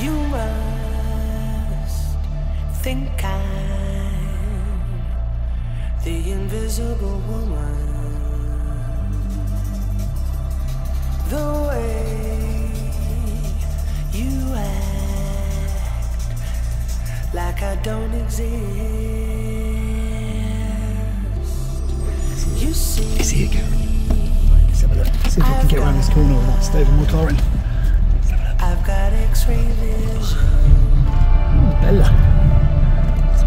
You must think I'm the invisible woman. The way you act like I don't exist. You see. Is he again? Let's have a look. See if we can get around this corner without Stephen McLaurin. I've got X-ray vision. Oh, Bella.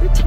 It's